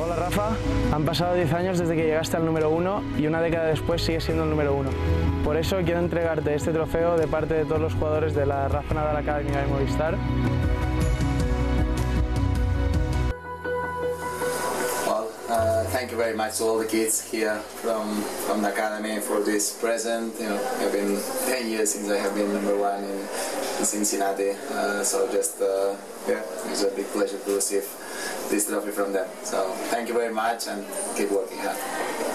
Hola Rafa, han pasado 10 años desde que llegaste al número 1 y una década después sigues siendo el número 1. Por eso quiero entregarte este trofeo de parte de todos los jugadores de la Rafa Nadal Academy de Movistar. Uh, thank you very much to all the kids here from, from the academy for this present. You know, it's been 10 years since I have been number one in, in Cincinnati, uh, so just uh, yeah, it's a big pleasure to receive this trophy from them. So thank you very much and keep working hard.